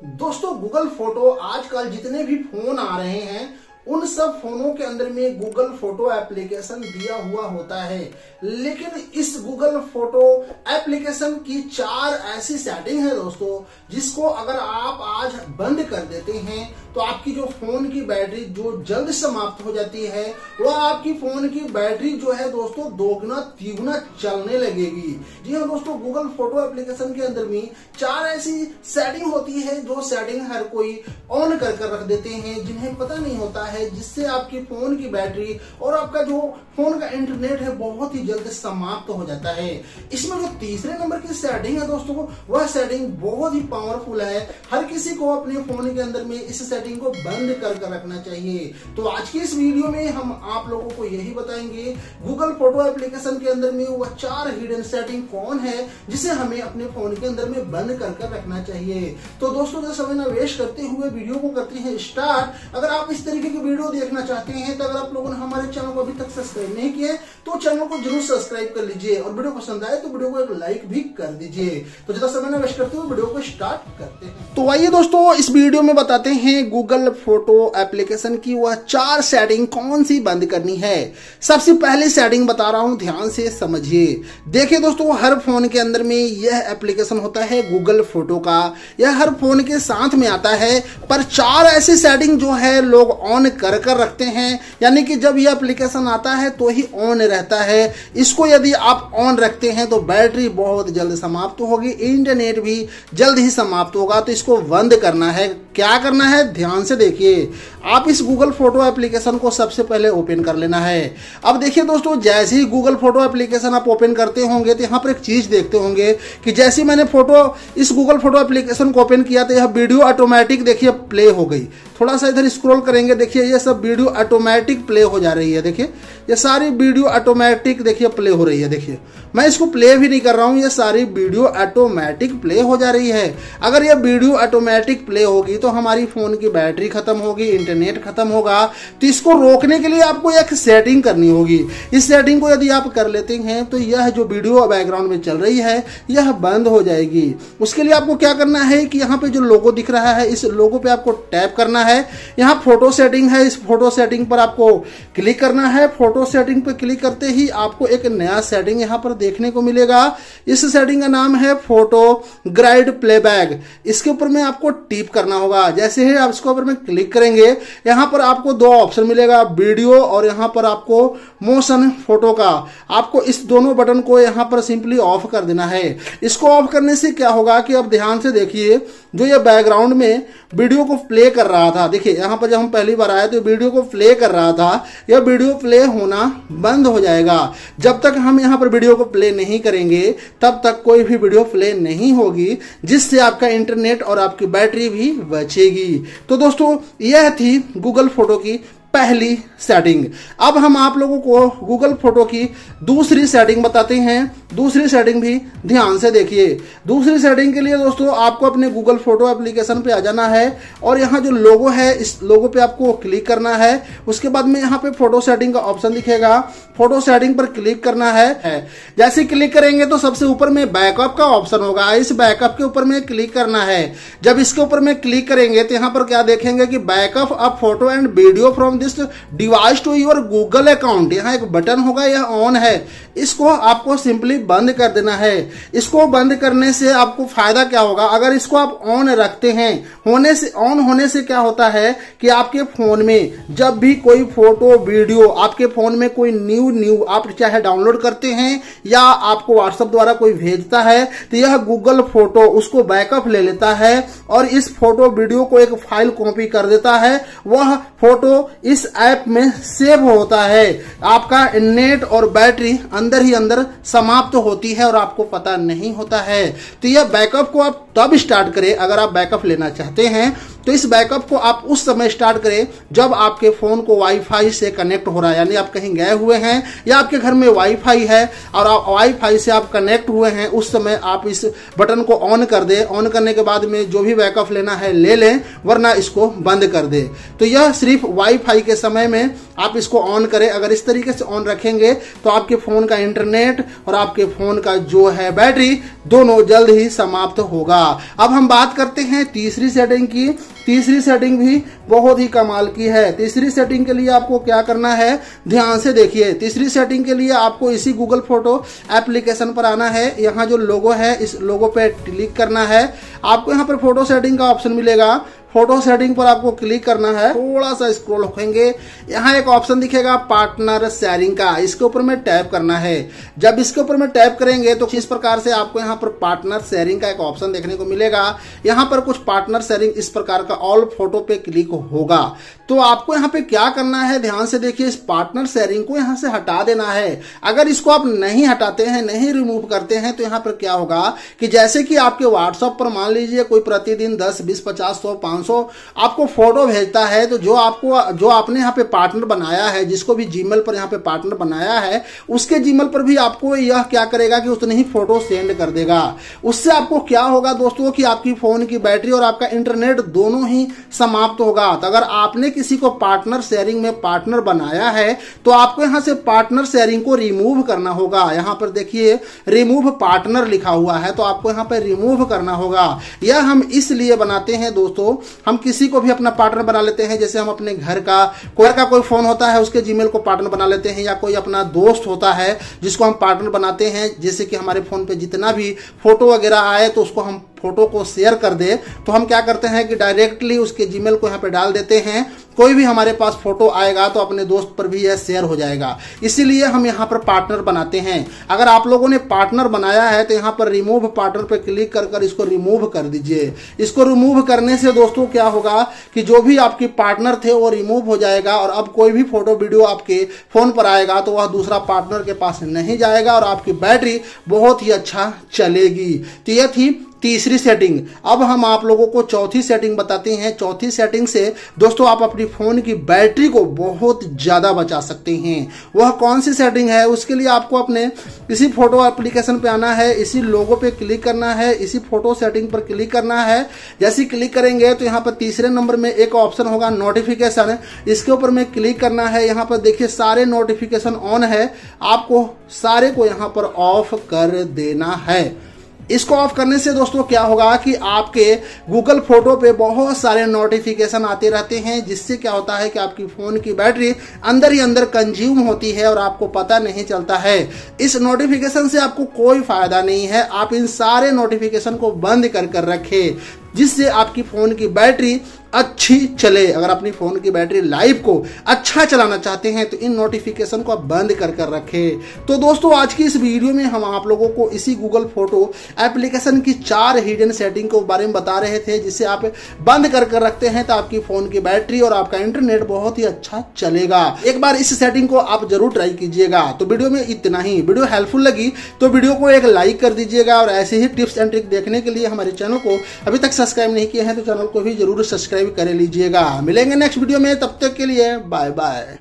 दोस्तों Google photo आजकल जितने भी फ़ोन आ रहे हैं उन सब फोनों के अंदर में गूगल फ़ोटो एप्लीकेशन दिया हुआ होता है। लेकिन इस गूगल फ़ोटो एप्लीकेशन की चार ऐसी सेटिंग है दोस्तों, जिसको अगर आप आज बंद कर देते हैं तो आपकी जो फ़ोन की बैटरी जो जल्द समाप्त हो जाती है, वह आपकी फ़ोन की बैटरी जो है दोस्तों, दोगुना तिगुना चलने लगेगी। जी हाँ दोस्तों गूगल फ़ोटो एप्लीकेशन के अंदर में चार ऐसी सेटिंग होती है, जो सेटिंग हर कोई ऑन कर कर रख देते हैं, जिन्हें पता नहीं होता है जिससे आपकी फ़ोन की बैटरी और आपका जो फ़ोन का इंटरनेट है, बहुत ही जल्द समाप्त तो हो जाता है। इसमें जो तीसरे नंबर की सेटिंग है दोस्तों, वह सेटिंग बहुत ही पावरफुल है। हर किसी को अपने फ़ोन के अंदर में इस सेटिंग को बंद कर कर रखना चाहिए। तो आज की इस वीडियो में हम आप लोगों को यही बताएँगे गूगल फ़ोटो एप्लीकेशन के अंदर में वह चार हिडन सेटिंग कौन है, जिसे हमें अपने फ़ोन के अंदर में बंद कर कर रखना चाहिए। तो दोस्तों समय ना वेस्ट करते हुए वीडियो को करते हैं स्टार्ट अगर आप इस तरीके की वीडियो देखना चाहते हैं तो अगर आप लोगों ने हमारे चैनल को अभी तक सब्सक्राइब नहीं किया तो चैनल को ज़रूर सब्सक्राइब कर लीजिए और वीडियो पसंद आए तो वीडियो को एक लाइक भी कर दीजिए। तो ज़्यादा समय ना वेस्ट करते हुए वीडियो को स्टार्ट करते हैं। तो आइए दोस्तों, इस वीडियो में बताते हैं गूगल फ़ोटो एप्लीकेशन की वह चार सेटिंग कौन सी बंद करनी है। सबसे पहले सेटिंग बता रहा हूँ, ध्यान से समझिए। देखिए दोस्तों, हर फ़ोन के अंदर में यह एप्लीकेशन होता है गूगल फ़ोटो का। यह हर फ़ोन के साथ में आता है, पर चार ऐसी सेटिंग जो है, लोग ऑन कर कर रखते हैं। यानी कि जब यह एप्लीकेशन आता है तो ही ऑन रहता है। इसको यदि आप ऑन रखते हैं तो बैटरी बहुत जल्द समाप्त होगी। इंटरनेट भी जल्द ही समाप्त होगा। तो इसको बंद करना है। क्या करना है? ध्यान से देखिए। आप इस गूगल फ़ोटो एप्लीकेशन को सबसे पहले ओपन कर लेना है। अब देखिए दोस्तों, जैसे ही गूगल फ़ोटो एप्लीकेशन आप ओपन करते होंगे तो यहाँ पर एक चीज़ देखते होंगे कि जैसे मैंने फ़ोटो इस गूगल फ़ोटो एप्लीकेशन को ओपन किया तो यह वीडियो ऑटोमेटिक देखिए प्ले हो गई। थोड़ा सा इधर स्क्रॉल करेंगे, देखिए ये सब वीडियो ऑटोमेटिक प्ले हो जा रही है, देखिए। ये सारी वीडियो ऑटोमेटिक देखिए प्ले हो रही है, देखिए। मैं इसको प्ले भी नहीं कर रहा हूँ, ये सारी वीडियो ऑटोमेटिक प्ले हो जा रही है। अगर ये वीडियो ऑटोमेटिक प्ले होगी तो हमारी फ़ोन की बैटरी खत्म होगी इंटरनेट खत्म होगा। तो इसको रोकने के लिए आपको एक सेटिंग करनी होगी। इस सेटिंग को यदि आप कर लेते हैं तो यह जो वीडियो बैकग्राउंड में चल रही है, यह बंद हो जाएगी। उसके लिए आपको क्या करना है कि यहाँ पे जो लोगो दिख रहा है, इस लोगो पे आपको टैप करना है। यहाँ फ़ोटो सेटिंग है, इस फ़ोटो सेटिंग पर आपको क्लिक करना है। फ़ोटो सेटिंग पर क्लिक करते ही आपको एक नया सेटिंग यहाँ पर देखने को मिलेगा। इस सेटिंग का नाम है फ़ोटो ग्राइड प्लेबैक इसके ऊपर में आपको टिप करना होगा। जैसे ही आप इसके ऊपर में क्लिक करेंगे, यहाँ पर आपको दो ऑप्शन मिलेगा वीडियो और यहाँ पर आपको मोशन फ़ोटो का। आपको इस दोनों बटन को यहाँ पर सिंपली ऑफ़ कर देना है। इसको ऑफ़ करने से क्या होगा कि अब ध्यान से देखिए, जो ये बैकग्राउंड में वीडियो को प्ले कर रहा था, देखिए, यहाँ पर जब हम पहली बार आए तो वीडियो को प्ले कर रहा था यह वीडियो प्ले होना बंद हो जाएगा। जब तक हम यहाँ पर वीडियो को प्ले नहीं करेंगे, तब तक कोई भी वीडियो प्ले नहीं होगी, जिससे आपका इंटरनेट और आपकी बैटरी भी बचेगी। तो दोस्तों, यह थी गूगल फ़ोटो की पहली सेटिंग अब हम आप लोगों को गूगल फ़ोटो की दूसरी सेटिंग बताते हैं। दूसरी सेटिंग भी ध्यान से देखिए। दूसरी सेटिंग के लिए दोस्तों, आपको अपने गूगल फ़ोटो एप्लीकेशन पे आ जाना है और यहाँ जो लोगो है, इस लोगो पे आपको क्लिक करना है। उसके बाद में यहाँ पे फ़ोटो सेटिंग का ऑप्शन दिखेगा। फ़ोटो सेटिंग पर क्लिक करना है। जैसे क्लिक करेंगे तो सबसे ऊपर में बैकअप का ऑप्शन होगा। इस बैकअप के ऊपर में क्लिक करना है। जब इसके ऊपर में क्लिक करेंगे तो यहाँ पर क्या देखेंगे कि backup uh photo and video from this device to your Google account यहाँ एक बटन होगा, यह ऑन है। इसको आपको सिंपली बंद कर देना है। इसको बंद करने से आपको फ़ायदा क्या होगा? अगर इसको आप ऑन रखते हैं, होने से ऑन होने से क्या होता है कि आपके फ़ोन में जब भी कोई फ़ोटो वीडियो आपके फ़ोन में कोई न्यू न्यू आप चाहे डाउनलोड करते हैं या आपको व्हाट्सएप द्वारा कोई भेजता है तो यह गूगल फ़ोटो उसको बैकअप ले लेता है और इस फ़ोटो वीडियो को एक फ़ाइल कॉपी कर देता है। वह फ़ोटो इस ऐप में सेव होता है। आपका नेट और बैटरी अंदर ही अंदर समाप्त तो होती है और आपको पता नहीं होता है। तो यह बैकअप को आप तब स्टार्ट करें अगर आप बैकअप लेना चाहते हैं तो इस बैकअप को आप उस समय स्टार्ट करें जब आपके फ़ोन को वाईफाई से कनेक्ट हो रहा है। यानी आप कहीं गए हुए हैं या आपके घर में वाईफाई है और आप वाईफाई से आप कनेक्ट हुए हैं, उस समय आप इस बटन को ऑन कर दे। ऑन करने के बाद में जो भी बैकअप लेना है ले लें, वरना इसको बंद कर दे। तो यह सिर्फ़ वाईफाई के समय में आप इसको ऑन करें। अगर इस तरीके से ऑन रखेंगे तो आपके फ़ोन का इंटरनेट और आपके फ़ोन का जो है बैटरी, दोनों जल्द ही समाप्त होगा। अब हम बात करते हैं तीसरी सेटिंग की तीसरी सेटिंग भी बहुत ही कमाल की है। तीसरी सेटिंग के लिए आपको क्या करना है? ध्यान से देखिए। तीसरी सेटिंग के लिए आपको इसी गूगल फ़ोटो एप्लीकेशन पर आना है। यहाँ जो लोगो है, इस लोगो पे क्लिक करना है। आपको यहाँ पर फ़ोटो सेटिंग का ऑप्शन मिलेगा। फ़ोटो सेटिंग पर आपको क्लिक करना है। थोड़ा सा स्क्रॉल होंगे। यहाँ एक ऑप्शन दिखेगा पार्टनर शेयरिंग का। इसके ऊपर में टैप करना है। जब इसके ऊपर में टैप करेंगे तो इस प्रकार से आपको यहाँ पर पार्टनर शेयरिंग का एक ऑप्शन देखने को मिलेगा। यहाँ पर कुछ पार्टनर शेयरिंग इस प्रकार का ऑल फ़ोटो पे क्लिक होगा। तो आपको यहाँ पे क्या करना है? ध्यान से देखिए, इस पार्टनर शेयरिंग को यहाँ से हटा देना है। अगर इसको आप नहीं हटाते हैं, नहीं रिमूव करते हैं तो यहाँ पर क्या होगा कि जैसे कि आपके व्हाट्सएप पर मान लीजिए कोई प्रतिदिन दस, बीस, पचास, सौ, पाँच सौ आपको फ़ोटो भेजता है तो जो आपको, जो आपने यहाँ पे पार्टनर बनाया है, जिसको भी जीमेल पर यहाँ पे पार्टनर बनाया है, उसके जीमेल पर भी आपको यह क्या करेगा कि उतनी ही फ़ोटो सेंड कर देगा। उससे आपको क्या होगा दोस्तों कि आपकी फ़ोन की बैटरी और आपका इंटरनेट दोनों ही समाप्त होगा। तो अगर आपने किसी को पार्टनर शेयरिंग में पार्टनर बनाया है तो आपको यहाँ से पार्टनर शेयरिंग को रिमूव करना होगा। यहाँ पर देखिए रिमूव पार्टनर लिखा हुआ है तो आपको यहाँ पर रिमूव करना होगा। यह हम इसलिए बनाते हैं दोस्तों हम किसी को भी अपना पार्टनर बना लेते हैं, जैसे हम अपने घर का, कोई का कोई फ़ोन होता है, उसके जीमेल को पार्टनर बना लेते हैं, या कोई अपना दोस्त होता है, जिसको हम पार्टनर बनाते हैं, जैसे कि हमारे फ़ोन पे जितना भी फ़ोटो वगैरह आए तो उसको हम फ़ोटो को शेयर कर दे तो हम क्या करते हैं कि डायरेक्टली उसके जीमेल को यहाँ पे डाल देते हैं। कोई भी हमारे पास फ़ोटो आएगा तो अपने दोस्त पर भी यह शेयर हो जाएगा। इसीलिए हम यहाँ पर पार्टनर बनाते हैं। अगर आप लोगों ने पार्टनर बनाया है तो यहाँ पर रिमूव पार्टनर पर क्लिक कर कर इसको रिमूव कर दीजिए। इसको रिमूव करने से दोस्तों क्या होगा कि जो भी आपके पार्टनर थे, वो रिमूव हो जाएगा और अब कोई भी फ़ोटो वीडियो आपके फ़ोन पर आएगा तो वह दूसरा पार्टनर के पास नहीं जाएगा और आपकी बैटरी बहुत ही अच्छा चलेगी। तो यह थी तीसरी सेटिंग अब हम आप लोगों को चौथी सेटिंग बताते हैं। चौथी सेटिंग से दोस्तों आप अपनी फ़ोन की बैटरी को बहुत ज़्यादा बचा सकते हैं। वह कौन सी सेटिंग है? उसके लिए आपको अपने इसी फ़ोटो एप्लीकेशन पे आना है, इसी लोगो पे क्लिक करना है, इसी फ़ोटो सेटिंग पर क्लिक करना है। जैसे क्लिक करेंगे तो यहाँ पर तीसरे नंबर में एक ऑप्शन होगा नोटिफिकेशन इसके ऊपर में क्लिक करना है। यहाँ पर देखिए, सारे नोटिफिकेशन ऑन है। आपको सारे को यहाँ पर ऑफ़ कर देना है। इसको ऑफ़ करने से दोस्तों क्या होगा कि आपके गूगल फ़ोटो पे बहुत सारे नोटिफिकेशन आते रहते हैं, जिससे क्या होता है कि आपकी फ़ोन की बैटरी अंदर ही अंदर कंज्यूम होती है और आपको पता नहीं चलता है। इस नोटिफिकेशन से आपको कोई फ़ायदा नहीं है, आप इन सारे नोटिफिकेशन को बंद कर कर रखें। जिससे आपकी फ़ोन की बैटरी अच्छी चले। अगर अपनी फ़ोन की बैटरी लाइफ को अच्छा चलाना चाहते हैं तो इन नोटिफिकेशन को आप बंद कर कर रखें। तो दोस्तों, आज की इस वीडियो में हम आप लोगों को इसी गूगल फ़ोटो एप्लीकेशन की चार हिडन सेटिंग के बारे में बता रहे थे, जिसे आप बंद कर कर रखते हैं तो आपकी फ़ोन की बैटरी और आपका इंटरनेट बहुत ही अच्छा चलेगा। एक बार इस सेटिंग को आप ज़रूर ट्राई कीजिएगा। तो वीडियो में इतना ही। वीडियो हेल्पफुल लगी तो वीडियो को एक लाइक कर दीजिएगा, और ऐसे ही टिप्स एंड ट्रिक देखने के लिए हमारे चैनल को अभी तक सब्सक्राइब नहीं किया है तो चैनल को भी ज़रूर सब्सक्राइब कर लीजिएगा। मिलेंगे नेक्स्ट वीडियो में, तब तक के लिए बाय बाय